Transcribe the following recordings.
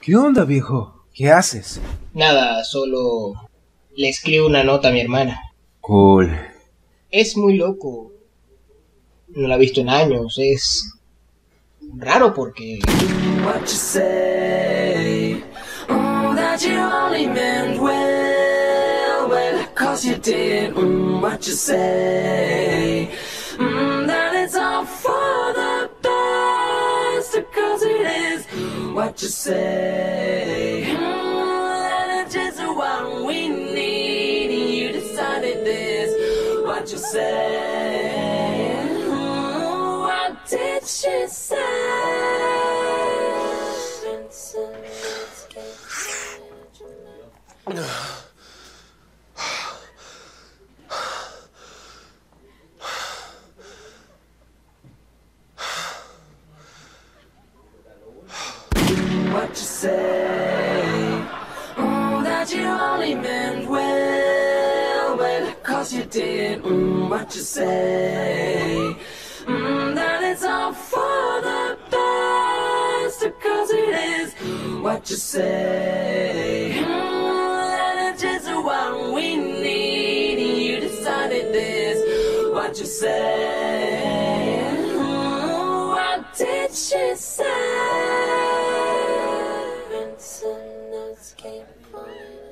¿Qué onda, viejo? ¿Qué haces? Nada, solo le escribo una nota a mi hermana. Cool. Es muy loco. No la he visto en años. Es raro porque... What you say? Mm, that you only meant well, well, cause you did. Mm, what you say? What you say? Mm, just what we need, you decided this. What you say? Mm, what did she say? What you say? Mm, that you only meant well, well, cause you did. Mm, what you say? Mm, that it's all for the best, cause it is. What you say? Mm, that it's just what we need, you decided this. What you say? Mm, what did she say?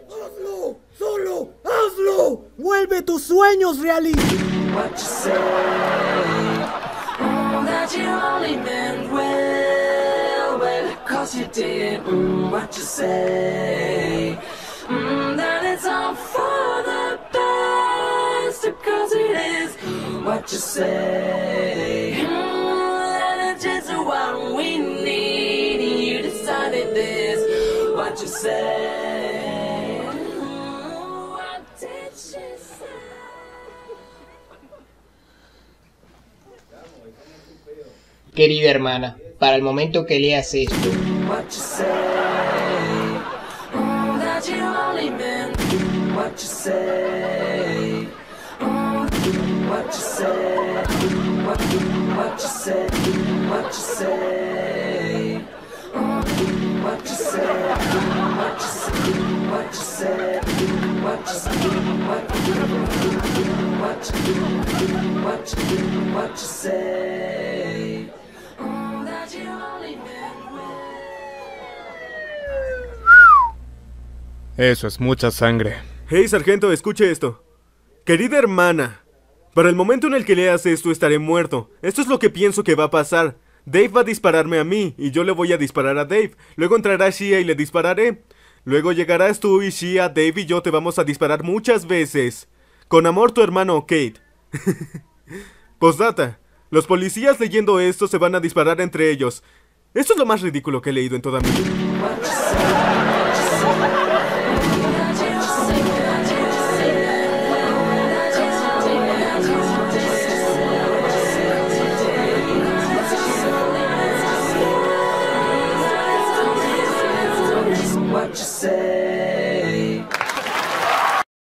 ¡Hazlo! ¡Solo! ¡Hazlo! ¡Vuelve tus sueños realistas! What you say? Querida hermana, para el momento que leas esto, Eso es mucha sangre. Hey, sargento, escuche esto. Querida hermana, para el momento en el que leas esto estaré muerto. Esto es lo que pienso que va a pasar. Dave va a dispararme a mí y yo le voy a disparar a Dave. Luego entrará Shia y le dispararé. Luego llegarás tú y Shia, Dave y yo te vamos a disparar muchas veces. Con amor tu hermano Kate. Postdata. Los policías leyendo esto se van a disparar entre ellos. Esto es lo más ridículo que he leído en toda mi vida.